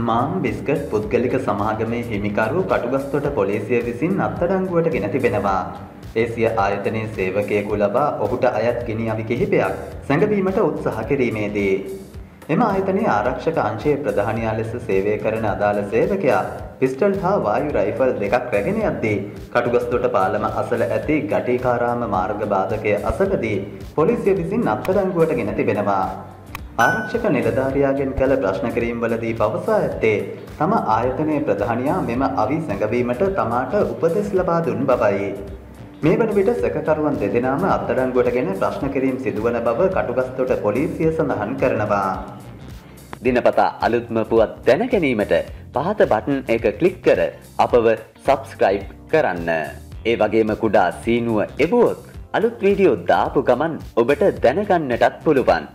මාම් biscuit පුද්ගලික සමාගමේ හිමිකරු කටුගස්තොට පොලිසිය විසින් අත්අඩංගුවට ගෙන තිබෙනවා. ඒසිය ආයතනයේ සේවකයෙකු ලබා ඔහුට අයත් ගිනි අවි කිහිපයක් සැඟවීමට උත්සාහ කිරීමේදී එම ආයතනයේ ආරක්ෂක අංශයේ ප්‍රධානියා ලෙස සේවය කරන අදාළ සේවකයා පිස්ටල් හා වායු රයිෆල් දෙකක් රැගෙන යද්දී කටුගස්තොට පාලම අසල ඇති ගටිකාරාම මාර්ග බාධකය අසලදී පොලිසිය විසින් අත්අඩංගුවට ගෙන තිබෙනවා. ආරක්ෂක නිලධාරියාගෙන් කළ ප්‍රශ්න කිරීම්වලදී පවසා ඇත්තේ තම ආයතනයේ ප්‍රධානියා මෙම අවි සැඟවීමට තමාට උපදෙස් ලබා දුන් බවයි. මේ වන විට සැකකරුවන් දෙදෙනාම අත්අඩංගුවටගෙන ප්‍රශ්න කිරීම් සිදුවන බව කටුගස්තොට පොලිසිය සඳහන් කරනවා. දිනපතා අලුත්ම පුවත් දැනගැනීමට පහත බටන් එක ක්ලික් කර අපව සබස්ක්‍රයිබ් කරන්න. ඒ වගේම කුඩා සීනුව එබුවොත් අලුත් වීඩියෝ දාපු ගමන් ඔබට දැනගන්නටත් පුළුවන්.